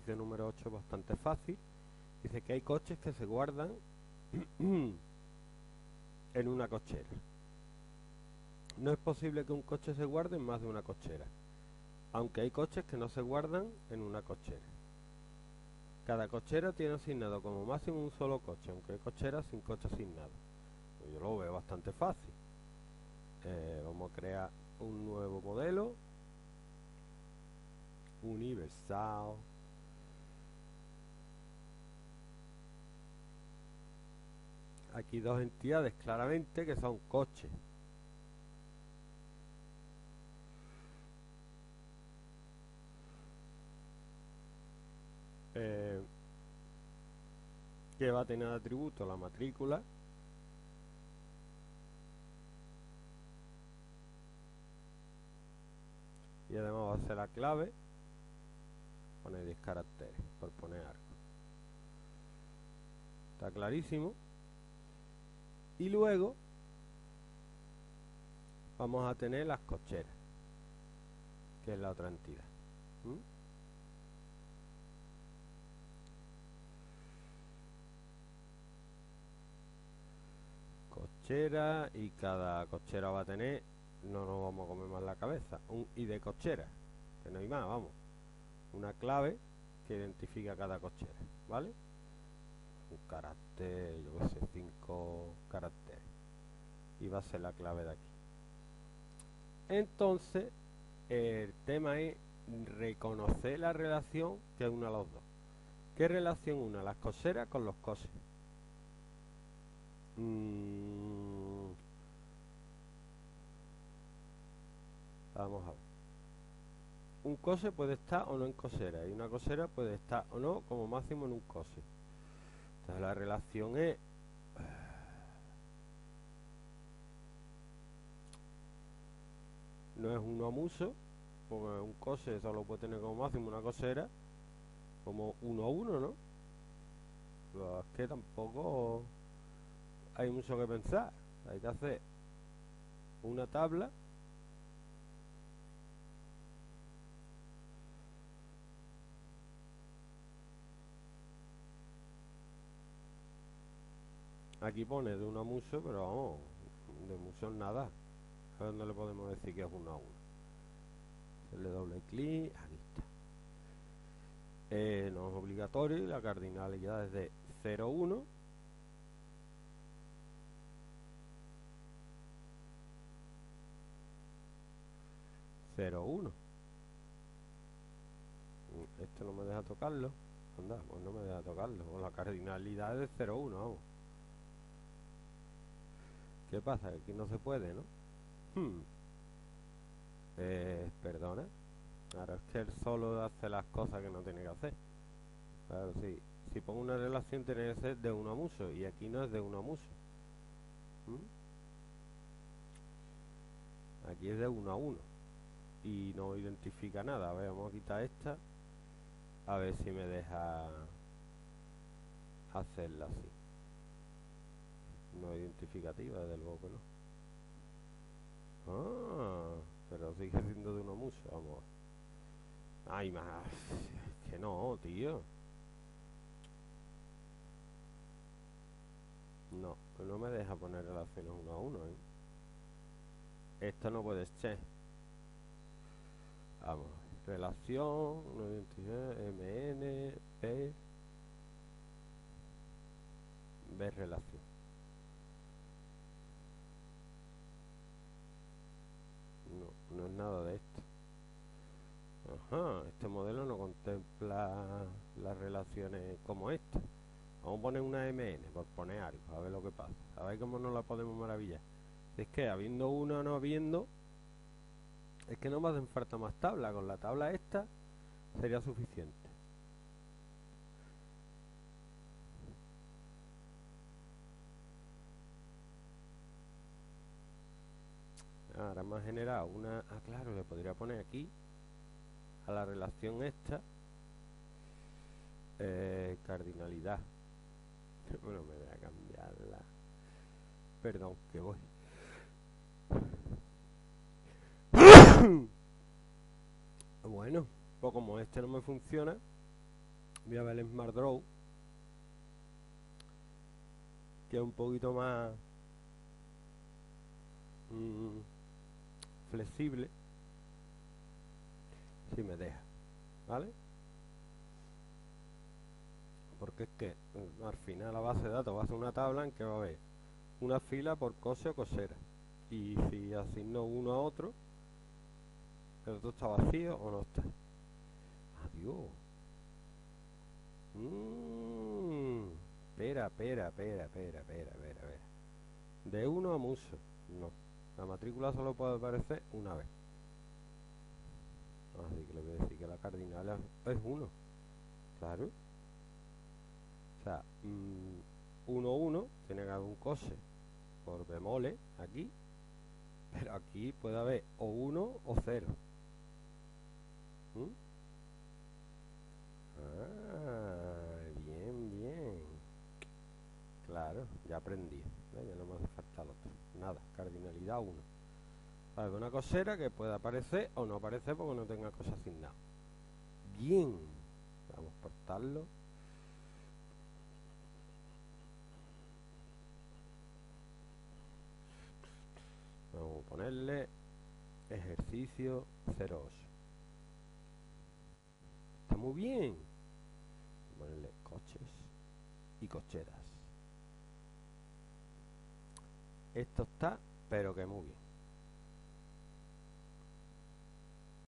ejercicio número 8 es bastante fácil. Dice que hay coches que se guardan en una cochera. No es posible que un coche se guarde en más de una cochera, aunque hay coches que no se guardan en una cochera. Cada cochera tiene asignado como máximo un solo coche, aunque hay cocheras sin coche asignado. Pues yo lo veo bastante fácil. Eh, vamos a crear un nuevo modelo universal aquí dos entidades claramente que son coches. Eh, que va a tener atributo la matrícula. Y además va a ser la clave. Poner 10 caracteres por poner algo. Está clarísimo y luego vamos a tener las cocheras que es la otra entidad cochera y cada cochera va a tener no nos vamos a comer más la cabeza. Un ID cochera, que no hay más, vamos. Una clave que identifica cada cochera, ¿vale? Un carácter, yo qué sé, cinco caracteres. Y va a ser la clave de aquí. Entonces, el tema es reconocer la relación que une a los dos. ¿Qué relación une las cocheras con los coches? Mmm Vamos a ver. Un cose puede estar o no en cosera y una cosera puede estar o no como máximo en un cose. La relación es no es uno a muso, porque un cose solo puede tener como máximo una cosera, como uno a uno, ¿no? Pero es que tampoco hay mucho que pensar. Hay que hacer una tabla Aquí pone de uno a mucho, pero vamos, de mucho nada. A ver dónde le podemos decir que es uno a uno. Le doble clic, aquí está. Eh, no es obligatorio y la cardinalidad es de 0, 1. Cero, uno. Este no me deja tocarlo. Anda, pues no me deja tocarlo. La cardinalidad es de 0, 1, vamos. ¿Qué pasa? Aquí no se puede, ¿no? Hmm. Eh, perdona. Ahora es que él solo hace las cosas que no tiene que hacer. Claro, sí. Si pongo una relación tiene que ser de uno a mucho y aquí no es de uno a mucho. ¿Mm? Aquí es de uno a uno y no identifica nada. A ver, vamos a quitar esta a ver si me deja hacerla así no identificativa, desde luego no. Ah, pero sigue siendo de uno mucho, vamos. Ay, más. que no, tío. No, no me deja poner relaciones uno a uno, ¿eh? Esto no puede ser. Vamos, relación, no identidad, MN, P, B relación. No es nada de esto. Ajá, este modelo no contempla las relaciones como esta. Vamos a poner una MN, por poner algo, a ver lo que pasa. A ver cómo nos la podemos maravillar. Es que habiendo una o no habiendo, es que no me hacen falta más tabla. Con la tabla esta sería suficiente. Ahora me ha generado una ah claro le podría poner aquí a la relación esta eh, cardinalidad. Bueno me voy a cambiarla. Perdón que voy. Bueno pues como este no me funciona voy a ver el Smart Draw que es un poquito más mm, flexible si me deja ¿vale? porque es que mm, al final la base de datos va a ser una tabla en que va a haber una fila por cose o cosera y si asigno uno a otro el otro está vacío o no está. Adiós. Mmm espera, espera, espera, espera, espera, espera, de uno a mucho no la matrícula solo puede aparecer una vez. Así que le voy a decir que la cardinal es uno. Claro. O sea 1 mm, 1 tiene que haber un cose por bemoles aquí pero aquí puede haber o 1 o 0 ¿Mm? ah, bien bien claro ya aprendí ya no me hace falta el otro. Nada cardinalidad 1 una cosera que pueda aparecer o no aparecer porque no tenga cosa asignada bien. Vamos a portarlo. Vamos a ponerle ejercicio 08 está muy bien. Ponerle coches y cocheras esto está pero que muy bien